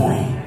boy.